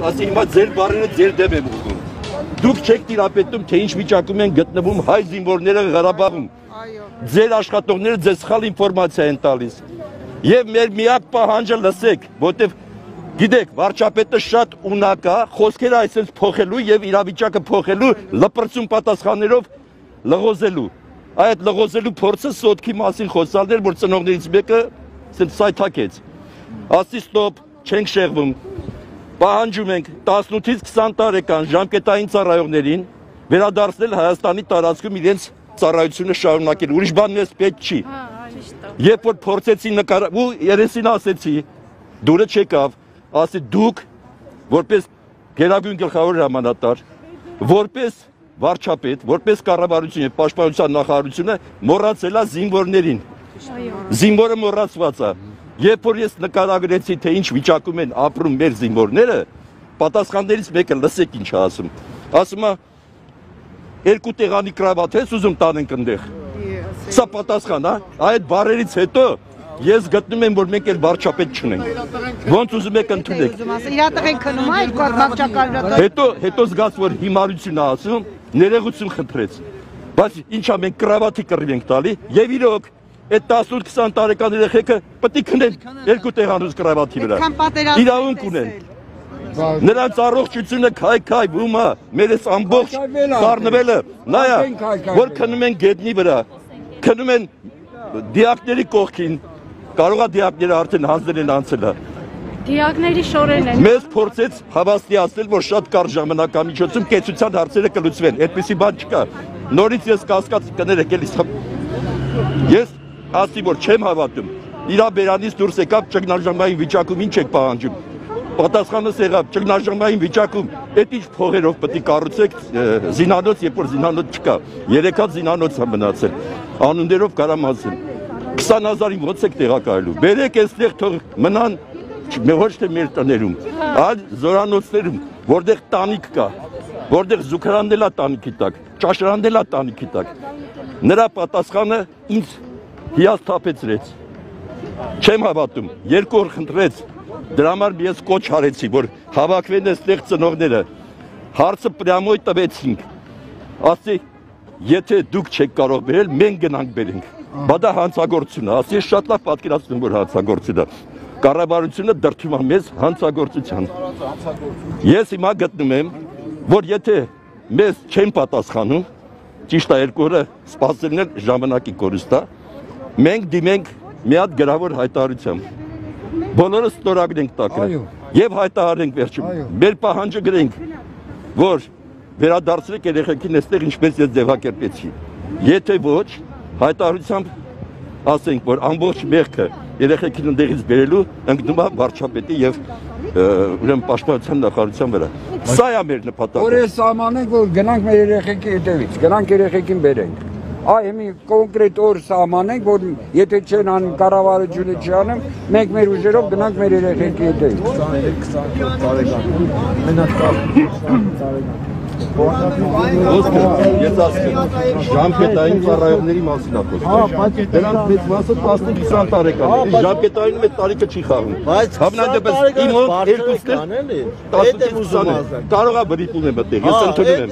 Ասի հիմա ձեր բարերը ձեր դեմ եմ ուղղում։ Դուք չեք տիրապետում, թե ինչ վիճակում են գտնվում հայ զինվորները Ղարաբաղում։ Այո։ Ձեր աշխատողները ձեզ սխալ ինֆորմացիա են տալիս։ Եվ մեր միակ պահանջը լսեք, որտեվ գիտեք, վարչապետը շատ ունակ է, խոսքերը այսպես փոխելու եւ իրավիճակը փոխելու լպրծուն պատասխաններով լղոզելու։ Այդ լղոզելու փորձը սոտքի մասին խոսալներ, որ ծնողներից մեկը ասեմ սայթակեց։ Ասի ստոպ, չենք շեղվում, պահանջում ենք 18-ից 20 տարեկան ժամկետային ծառայողներին վերադարձնել Հայաստանի տարածքում իրենց ծառայությունը շարունակել։ Ուրիշ բան մեզ պետք չի։ հա, հա, ճիշտ է։ Երբ որ փորձեցի նկար, ու երեսին ասեցի, դուրը չեկավ, ասի դուք որպես Գերագույն գլխավոր հրամանատար, որպես վարչապետ, որպես կառավարություն եւ պաշտպանության նախարարությունը մոռացել է զինվորներին։ Այո։ Զինվորը մոռացված է։ Այո Երբ որ ես նկարագրեցի, թե ինչ վիճակում են ապրում մեր զինվորները, պատասխաններից մեկը լսեք ինչ ասում։ Ասում է երկու տեղանի կրավատ ես ուզում տանենք այնտեղ։ Սա պատասխան, հա։ Այդ բարերից հետո ես գտնում եմ, որ մենք էլ վարչապետ չունենք։ Ոնց ուզում եք ընդունեք։ իրա տղեն քնում է, երկու հատ բաղճակալրատը։ Հետո հետո զգաց, որ հիմարություն է ասում, ներեգություն խնդրեց։ Բայց ինչա մենք կրավատի կռիվ ենք տալի եւ իրոք այդ 18-20 տարեկան երեխեքը պետք է քնեն երկու տեղանոց կրավատի վրա։ Իրավունք ունեն։ Նրանց առողջությունը քայքայվում է, մեր այս ամբողջ խառնվելը, նայա, որ քնում են գետնի վրա, քնում են դիակների կողքին, կարողա դիակները արդեն հանձնել են անցելը։ Դիակների շորերն են։ Մեզ փորձեց հավաստիացնել, որ շատ կար ժամանակամիջոցում կեցության հարցերը կլուծվեն։ Այդպեսի բան չկա։ Նորից ես կասկած կներեք էլի։ Ես ասի որ չեմ հավատում։ Իրա բերանից դուրս եկավ ճգնաժամային վիճակում ինչ եք պահանջում։ Պատասխանը եղավ ճգնաժամային վիճակում։ Այդ ինչ փողերով պետք է կառուցեք զինանոց, երբ որ զինանոց չկա։ Երեք հատ զինանոց է մնացել։ Անուններով կարամ ասեմ։ 20000-ին ո՞նց եք տեղակայելու։ Բերեք այստեղ թող մնան ոչ թե մեր տներում, այլ զորանոցներում, որտեղ տանիք կա, որտեղ զուգարանն էլ է տանիքի տակ, ճաշարանն էլ է տանիքի տակ։ Նրա պատասխանը ինձ հիասթափեցրեց։ Չեմ հավատում, երկու օր խնդրեց, դրա համար ես կոչ արեցի, որ հավաքվեն այստեղ ծնողները։ Հարցը պրամոյ տվեցինք։ Ասի, եթե դուք չեք կարող բերել, մենք գնանք բերենք։ Բա դա հանցագործություն է, ասի ես շատ լավ պատկերացնում եմ, որ հանցագործություն է։ Կառավարությունը դրթում է մեզ հանցագործության։ Ես հիմա գտնում եմ, որ եթե մեզ չեն պատասխանում, ճիշտ է երկու օրը էլ ժամանակի կորուստ է, մենք դիմենք մի հատ գրավոր հայտարարությամբ։ Բոլորը ստորագրենք տակը եւ հայտարարենք վերջում։ Մեր պահանջը գրենք, որ վերադարձրեք երեխեքին այստեղ ինչպես ես ձևակերպեցի։ Եթե ոչ, հայտարարությամբ ասենք, որ ամբողջ մեղքը երեխեքին ընդեղից բերելու ընկնում է վարչապետի եւ ուրեմն պաշտպանության նախարարության վրա։ Սա է մեր Որ նպատակը։ է սահմանենք, որ գնանք մեր երեխեքի հետևից, գնանք երեխեքին բերենք։ Այ մի կոնկրետ օր սահմանենք, որ եթե չեն անում կառավարությունը չի անում, մենք մեր ուժերով գնանք մեր երեխեքի հետևից։ 23-24 տարեկան։ Մենակ կա։ Ոսկե, ես ասում ժամկետային ծառայողների մասին է խոսքը։ Դրանց մեծ մասը 15-20 տարեկան է։ Այս Ժամկետայինում այդ տարիքը չի խաղում։ Բայց Հավնայդեպս իմ մոտ երկուսն կանելի։ 10-20 կարող է բրիպում է մտեղ։ Ես ընդունում եմ։